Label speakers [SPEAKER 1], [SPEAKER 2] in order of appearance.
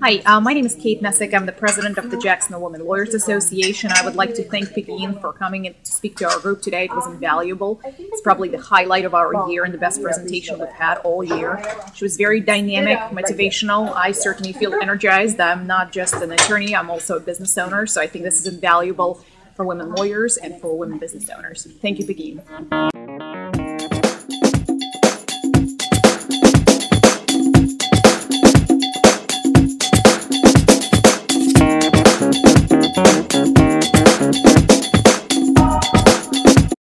[SPEAKER 1] Hi, uh, my name is Kate Mesic. I'm the president of the Jacksonville Women Lawyers Association. I would like to thank Pegine for coming in to speak to our group today. It was invaluable. It's probably the highlight of our year and the best presentation we've had all year. She was very dynamic, motivational. I certainly feel energized. I'm not just an attorney, I'm also a business owner, so I think this is invaluable for women lawyers and for women business owners. Thank you, Peggy.